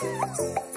Música